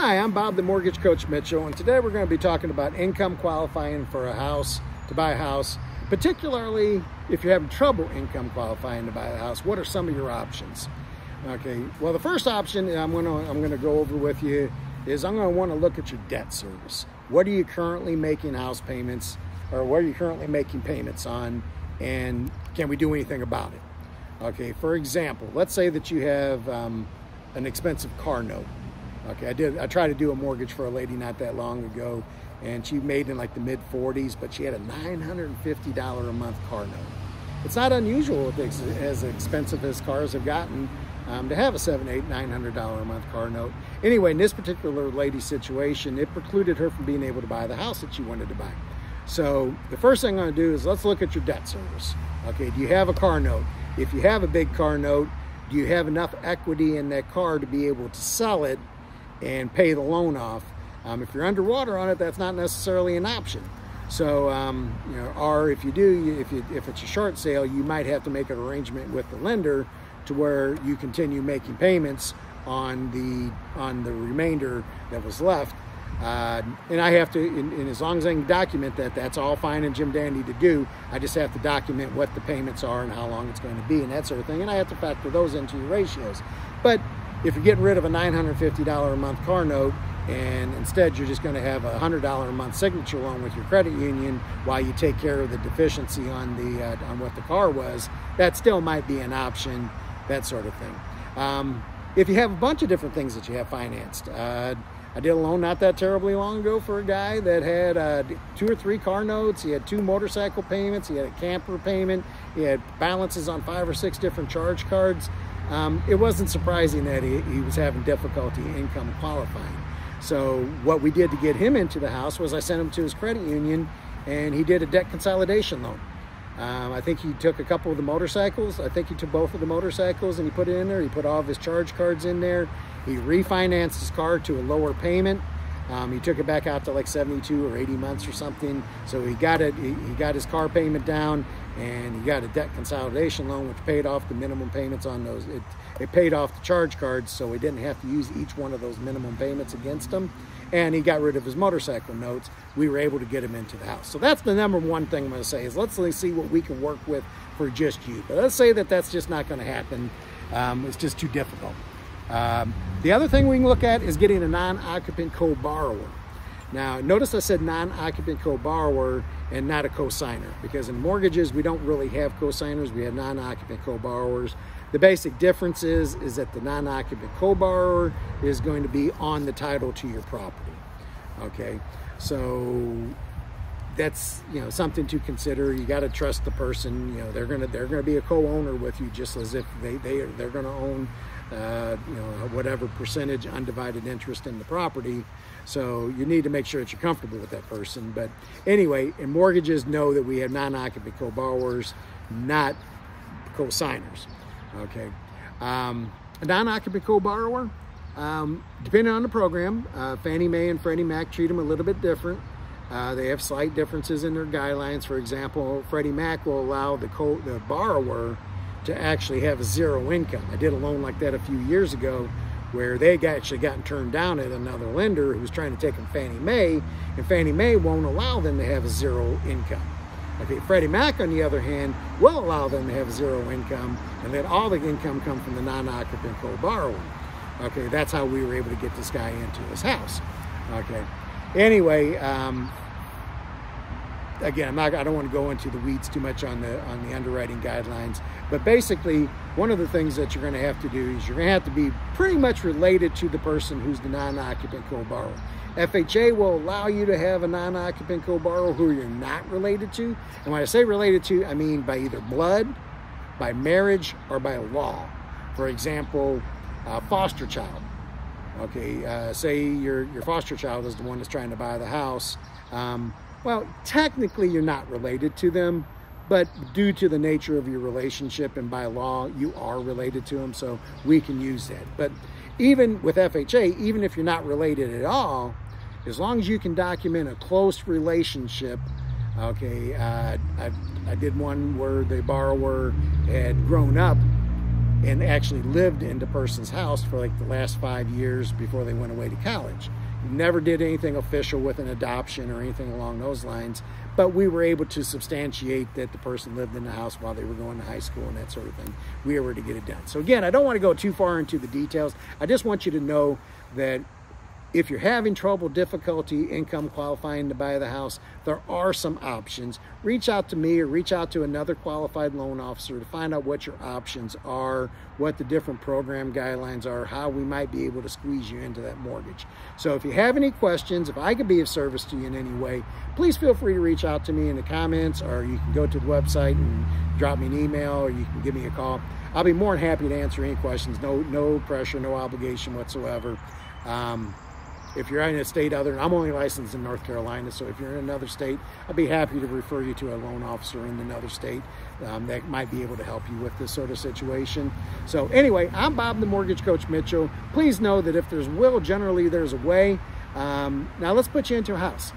Hi, I'm Bob the Mortgage Coach Mitchell, and today we're going to be talking about income qualifying for a house, to buy a house, particularly if you're having trouble income qualifying to buy a house. What are some of your options? Okay, well, the first option I'm going to, I'm going to go over with you is I'm going to want to look at your debt service. What are you currently making house payments, or what are you currently making payments on, and can we do anything about it? Okay, for example, let's say that you have um, an expensive car note Okay, I did. I tried to do a mortgage for a lady not that long ago, and she made in like the mid 40s, but she had a $950 a month car note. It's not unusual as expensive as cars have gotten um, to have a seven, eight, nine hundred dollar a month car note. Anyway, in this particular lady's situation, it precluded her from being able to buy the house that she wanted to buy. So the first thing I'm going to do is let's look at your debt service. Okay, do you have a car note? If you have a big car note, do you have enough equity in that car to be able to sell it and pay the loan off. Um, if you're underwater on it, that's not necessarily an option. So, um, you know, or if you do, if, you, if it's a short sale, you might have to make an arrangement with the lender to where you continue making payments on the on the remainder that was left. Uh, and I have to, and, as long as I can document that, that's all fine and Jim Dandy to do. I just have to document what the payments are and how long it's going to be and that sort of thing. And I have to factor those into your ratios. But if you're getting rid of a $950 a month car note and instead you're just going to have a $100 a month signature loan with your credit union while you take care of the deficiency on the uh, on what the car was, that still might be an option, that sort of thing. Um, if you have a bunch of different things that you have financed, uh, I did a loan not that terribly long ago for a guy that had uh, two or three car notes. He had two motorcycle payments. He had a camper payment. He had balances on five or six different charge cards um, it wasn't surprising that he, he was having difficulty income qualifying. So what we did to get him into the house was I sent him to his credit union and he did a debt consolidation loan. Um, I think he took a couple of the motorcycles. I think he took both of the motorcycles and he put it in there. He put all of his charge cards in there. He refinanced his car to a lower payment. Um, he took it back out to like 72 or 80 months or something. So he got it. He, got his car payment down, and he got a debt consolidation loan, which paid off the minimum payments on those. It, it paid off the charge cards, so he didn't have to use each one of those minimum payments against him. And he got rid of his motorcycle notes. We were able to get him into the house. So that's the number one thing I'm going to say is let's see what we can work with for just you. But let's say that that's just not going to happen. Um, it's just too difficult. Um, the other thing we can look at is getting a non-occupant co-borrower. Now, notice I said non-occupant co-borrower and not a co-signer because in mortgages, we don't really have co-signers. We have non-occupant co-borrowers. The basic difference is, is that the non-occupant co-borrower is going to be on the title to your property. Okay, so that's you know something to consider. You got to trust the person. You know they're gonna they're gonna be a co-owner with you just as if they they they're gonna own uh, you know, whatever percentage undivided interest in the property. So you need to make sure that you're comfortable with that person. But anyway, in mortgages, know that we have non-occupant co-borrowers, not co-signers. Okay. Um, a non-occupant co-borrower, um, depending on the program, uh, Fannie Mae and Freddie Mac treat them a little bit different. Uh, they have slight differences in their guidelines. For example, Freddie Mac will allow the, co- the borrower to actually have a zero income. I did a loan like that a few years ago where they actually gotten turned down at another lender who was trying to take them Fannie Mae, and Fannie Mae won't allow them to have a zero income. Okay, Freddie Mac, on the other hand, will allow them to have zero income and let all the income come from the non-occupant co-borrower. Okay, that's how we were able to get this guy into his house. Okay, anyway, um, again, I'm not, I don't want to go into the weeds too much on the on the underwriting guidelines, but basically, one of the things that you're going to have to do is you're going to have to be pretty much related to the person who's the non-occupant co-borrower. FHA will allow you to have a non-occupant co-borrower who you're not related to, and when I say related to, I mean by either blood, by marriage, or by law. For example, a foster child. Okay, uh, say your your foster child is the one that's trying to buy the house. Um, well, technically you're not related to them, but due to the nature of your relationship and by law, you are related to them, so we can use that. But even with FHA, even if you're not related at all, as long as you can document a close relationship, okay, uh, I, I did one where the borrower had grown up and actually lived in the person's house for like the last five years before they went away to college. Never did anything official with an adoption or anything along those lines, but we were able to substantiate that the person lived in the house while they were going to high school and that sort of thing. We were able to get it done. So again, I don't want to go too far into the details. I just want you to know that if you're having trouble, difficulty, income qualifying to buy the house, there are some options. Reach out to me or reach out to another qualified loan officer to find out what your options are, what the different program guidelines are, how we might be able to squeeze you into that mortgage. So if you have any questions, if I could be of service to you in any way, please feel free to reach out to me in the comments or you can go to the website and drop me an email or you can give me a call. I'll be more than happy to answer any questions. No, no pressure, no obligation whatsoever. Um, if you're in a state other, I'm only licensed in North Carolina, so if you're in another state, I'd be happy to refer you to a loan officer in another state um, that might be able to help you with this sort of situation. So anyway, I'm Bob the Mortgage Coach Mitchell. Please know that if there's will, generally there's a way. Um, now let's put you into a house.